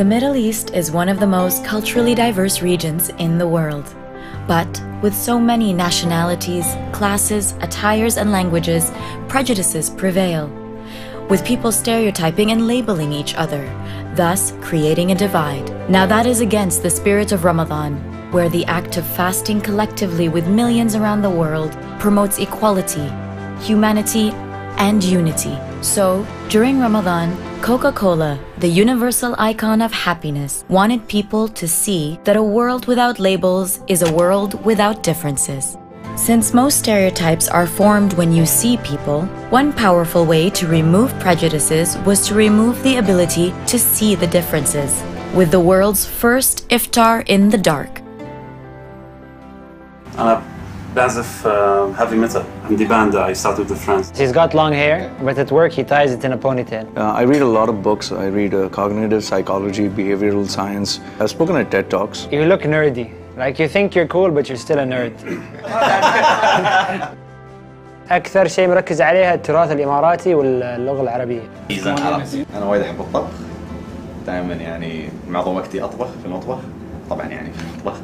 The Middle East is one of the most culturally diverse regions in the world. But with so many nationalities, classes, attires, and languages, prejudices prevail. With people stereotyping and labeling each other, thus creating a divide. Now that is against the spirit of Ramadan, where the act of fasting collectively with millions around the world promotes equality, humanity, and unity. So, during Ramadan, Coca Cola, the universal icon of happiness, wanted people to see that a world without labels is a world without differences. Since most stereotypes are formed when you see people, one powerful way to remove prejudices was to remove the ability to see the differences, with the world's first iftar in the dark. بعزف هيفي ميتال عندي باند I started with friends He's got long hair, but at work he ties it in a ponytail. Uh, I read a lot of books. I read uh, cognitive psychology, behavioral science. I've spoken at TED Talks. You look nerdy. Like you think you're cool, but you're still a nerd. أكثر شيء مركز عليها التراث الإماراتي واللغة العربية. انا وايد احب الطبخ دائما يعني معظم وقتي اطبخ في المطبخ طبعا يعني في المطبخ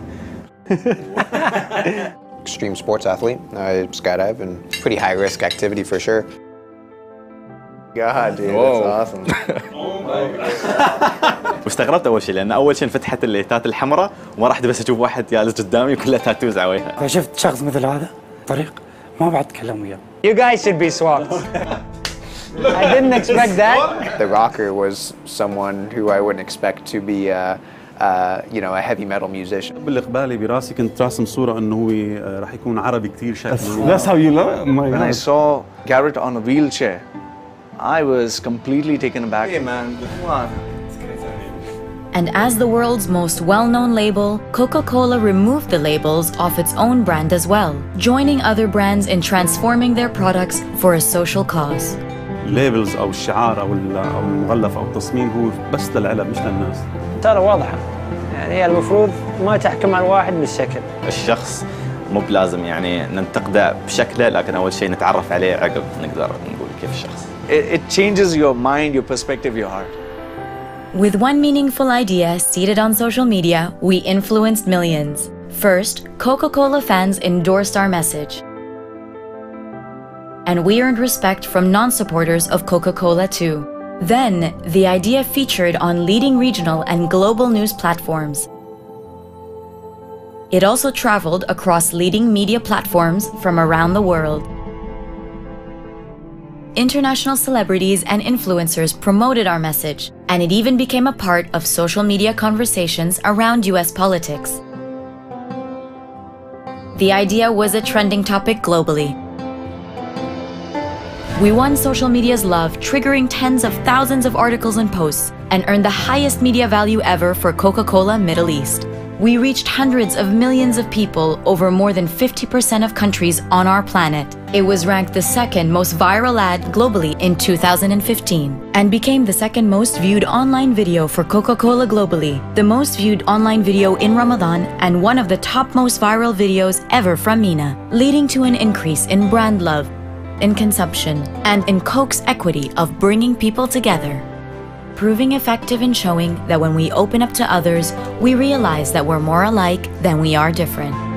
extreme sports athlete. I skydive and pretty high risk activity for sure. God, dude, Whoa. that's awesome. واستغربت اول شيء لان اول شيء انفتحت الليتات الحمراء وما رحت بس اشوف واحد جالس قدامي وكله تاتوز على وجهه فشفت شخص مثل هذا طريق ما بعد اتكلم وياه You guys should be swapped. I didn't expect that. The rocker was someone who I wouldn't expect to be, uh, uh, you know, a heavy metal musician. بالإقبالي براسي كنت راسم صورة إنه هو آه، راح يكون عربي كتير شكله That's how you learn. My when I God. saw Garrett on a wheelchair, I was completely taken aback. Hey man, come on. And as the world's most well known label, Coca Cola removed the labels off its own brand as well, joining other brands in transforming their products for a social cause. الليبلز أو الشعار أو ال- أو المغلف أو التصميم هو بس للعلب مش للناس ترى واضحة. يعني هي المفروض ما تحكم على الواحد بالشكل. الشخص مو بلازم يعني ننتقده بشكله لكن أول شيء نتعرف عليه عقب نقدر نقول كيف الشخص It, it changes your mind, your perspective, your heart. With one meaningful idea seated on social media, we influenced millions. First, Coca Cola fans endorsed our message. And we earned respect from non supporters of Coca Cola too. Then, the idea featured on leading regional and global news platforms. It also traveled across leading media platforms from around the world. International celebrities and influencers promoted our message, and it even became a part of social media conversations around US politics. The idea was a trending topic globally. We won social media's love, triggering tens of thousands of articles and posts, and earned the highest media value ever for Coca Cola Middle East. We reached hundreds of millions of people over more than 50% of countries on our planet. It was ranked the second most viral ad globally in 2015 and became the second most viewed online video for Coca Cola globally, the most viewed online video in Ramadan, and one of the top most viral videos ever from MENA, leading to an increase in brand love, in consumption, and in Coke's equity of bringing people together proving effective in showing that when we open up to others, we realize that we're more alike than we are different.